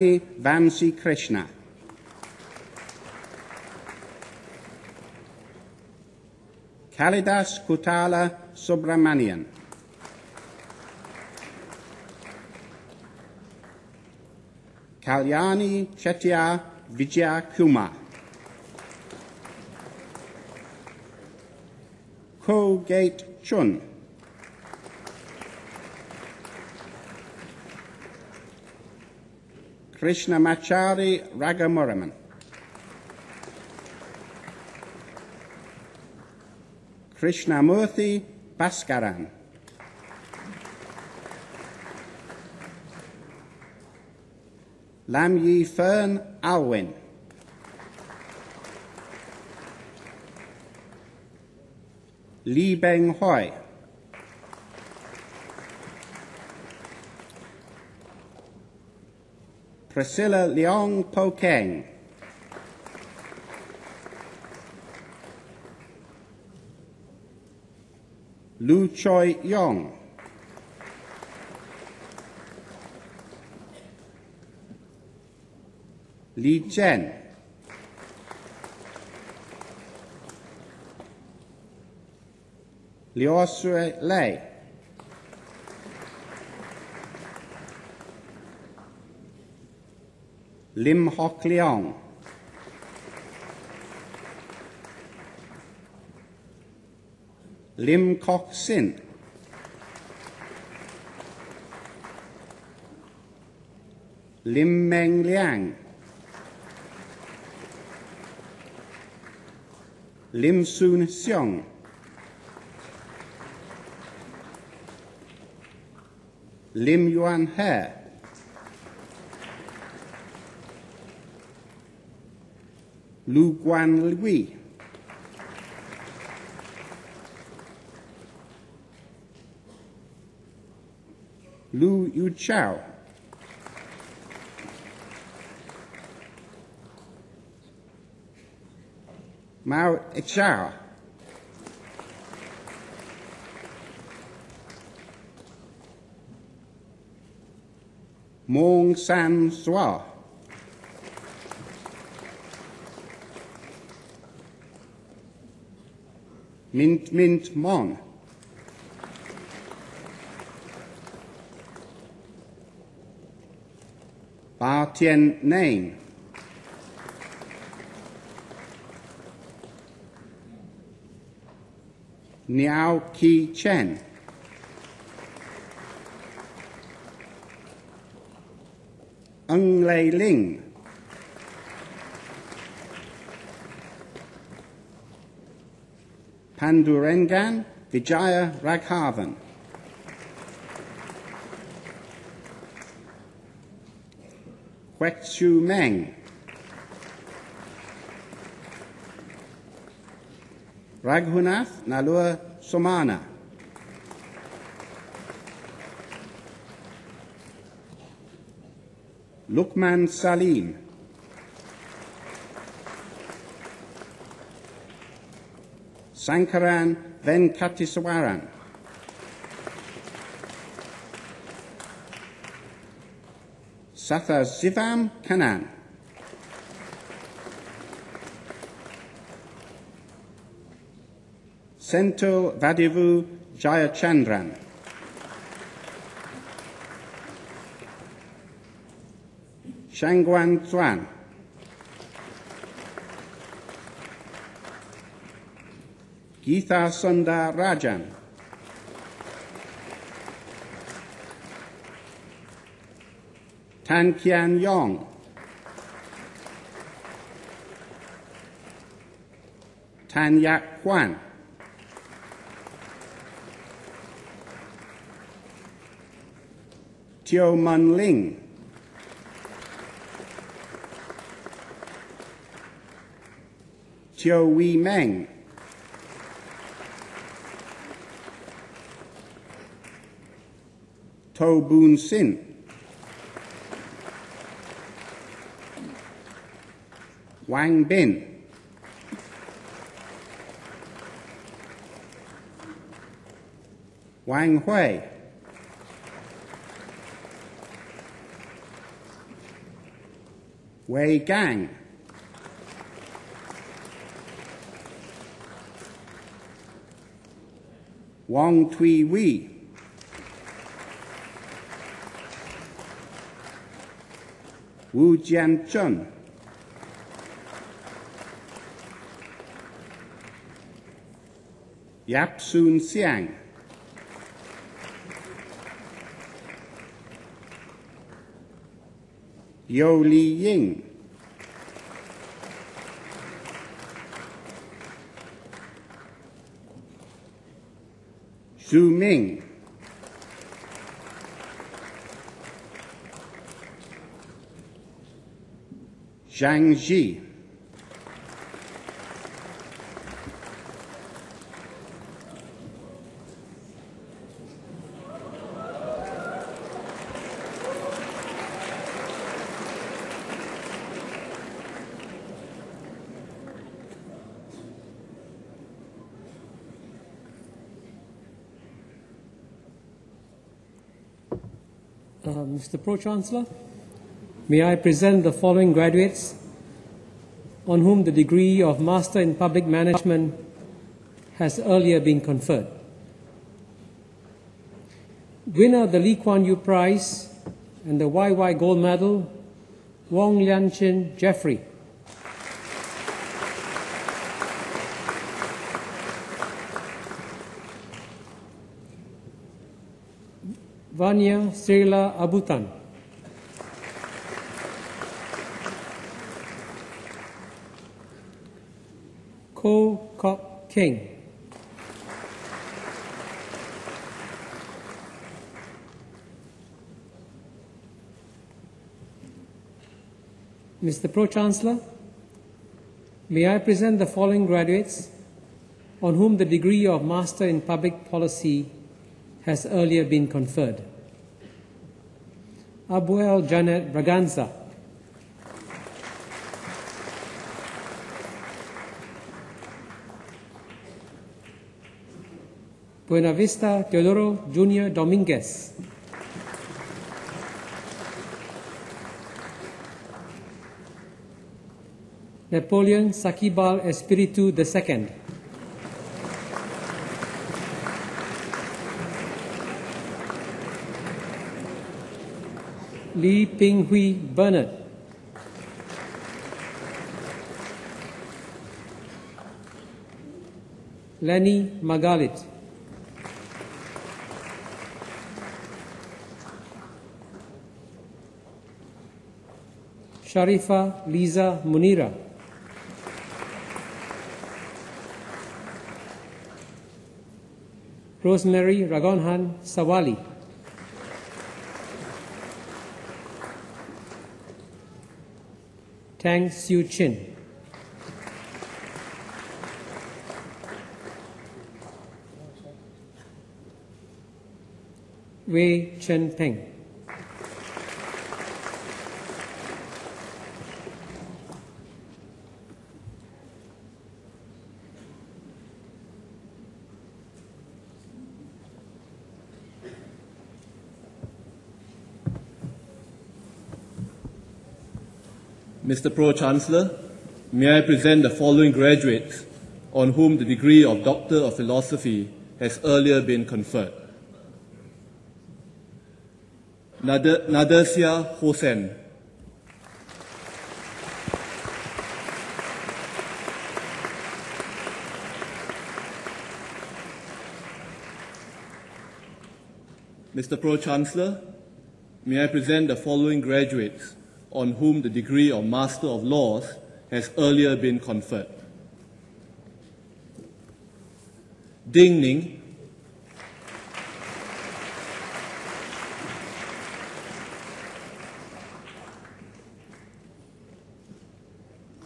Vamsi Krishna. Kalidas Kutala Subramanian. Kalyani Chetya Vijaya Kumar. Ko Gate Chun. Krishna Machari Ragamuraman. Krishnamurthy Bhaskaran. Lam Yi Fern Alwyn. Li Beng Hoi. Priscilla Leong Po Keng. Lu Choi Yong. Li Chen. Liu Sui Lei. Lim Hock Leong. Lim Kok Sin. Lim Meng Liang. Lim Soon Seong. Lim Yuan He. Lu Guan Lui. Lu Yu Chao. Mao Chao. Mong San Sua. Mint Mint Mon. Ba Tien Nain. Niao Ki Chen. Ung Lei Ling. Pandurengan Vijaya Raghavan. Huet Shu Meng. Raghunath Nalua Somana. Lukman Salim. Sankaran Venkateswaran. Satha Zivam Kanan. Sentul Vadivu Jayachandran. Shangguan Zuan. Geetha Sundar Rajan. Tan Kian Yong. Tan Yak Kwan. Tio Mun Ling. Tio Wee Meng. To Boon Sin. Wang Bin. Wang Hui. Wei Gang, Wang Tui Wee, Wu Jianzheng, Yap Soon Siang, Yo Li Ying, Zhu Ming, Zhang Ji, Uh, Mr. Pro-Chancellor, may I present the following graduates on whom the degree of Master in Public Management has earlier been conferred. Winner of the Lee Kuan Yew Prize and the YY Gold Medal, Wong Lian Chin Jeffrey. Vanya Srila Abutan. Ko Kok King. Mr. Pro Chancellor, may I present the following graduates on whom the degree of Master in Public Policy has earlier been conferred. Abuel Janet Braganza. Buenavista Teodoro Junior Dominguez. Napoleon Sakibal Espiritu II. Lee Ping Hui Bernard. Lenny Magalit. Sharifa Liza Munira. Rosemary Ragonhan Sawali. Tang Siu Chin. Wei Chen Peng. Mr. Pro-Chancellor, may I present the following graduates on whom the degree of Doctor of Philosophy has earlier been conferred. Nader- Nadersia Hossain. Mr. Pro-Chancellor, may I present the following graduates on whom the degree of Master of Laws has earlier been conferred. Ding Ning,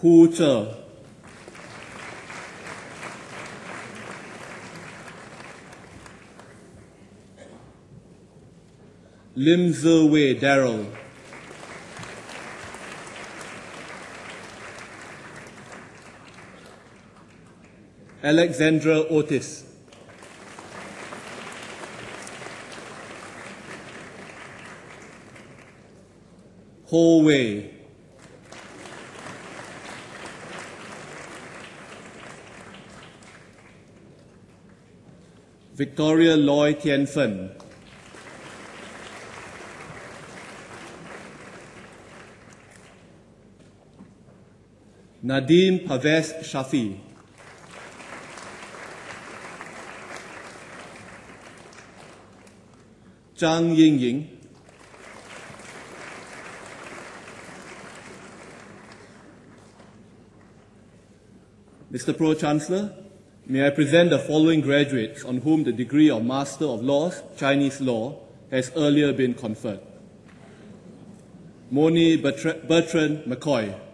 Hu Zhe, Lim Zhe Wei Daryl, Alexandra Otis. Ho Wei. Victoria Loy Tianfen. Nadine Paves Shafi. Mr. Pro Chancellor, may I present the following graduates on whom the degree of Master of Laws, Chinese Law, has earlier been conferred. Moni Bertrand McCoy.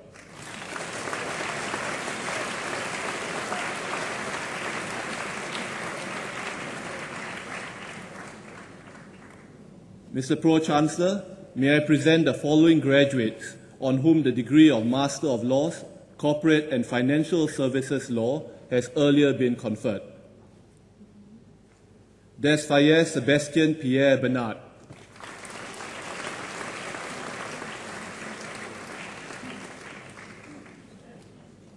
Mr. Pro Chancellor, may I present the following graduates on whom the degree of Master of Laws, Corporate and Financial Services Law has earlier been conferred. Desfayez Sebastian Pierre Bernard.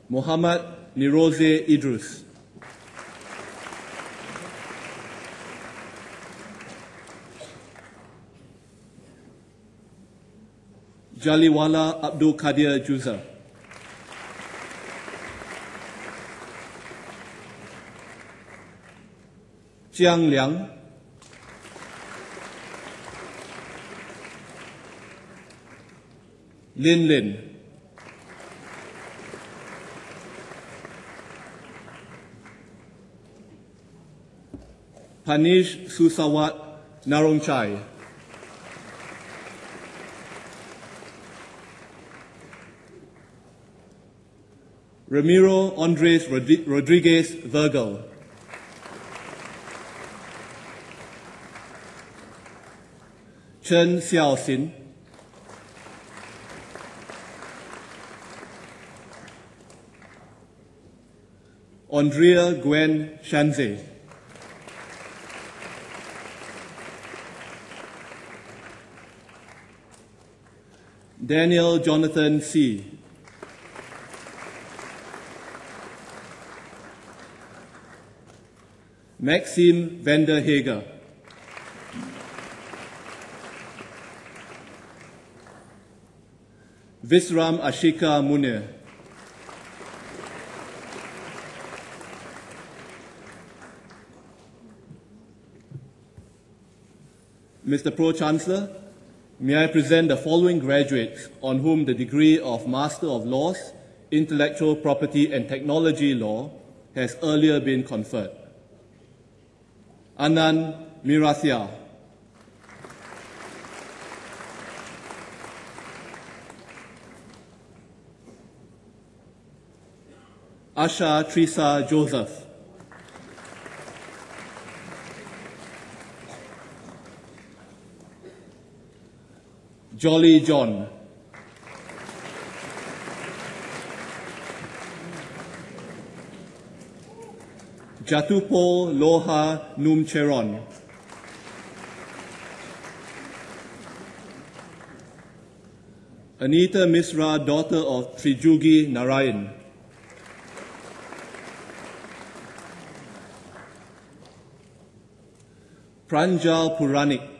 Muhammad Niroze Idrus. Jaliwala Abdul Kadir Juza. Jiang Liang. Lin Lin. Panish Susawat Narongchai. Ramiro Andres Rodriguez Virgil. Chen Xiaoxin. Andrea Gwen Shanze. Daniel Jonathan C. Maxim Vanderhager. Visram Ashika Munir. Mr. Pro Chancellor, may I present the following graduates on whom the degree of Master of Laws, Intellectual Property and Technology Law has earlier been conferred. Anand Mirathia. Asha Teresa Joseph. Jolly John. Jatupo Loha Numcheron. Anita Misra, daughter of Trijugi Narayan. Pranjal Puranik.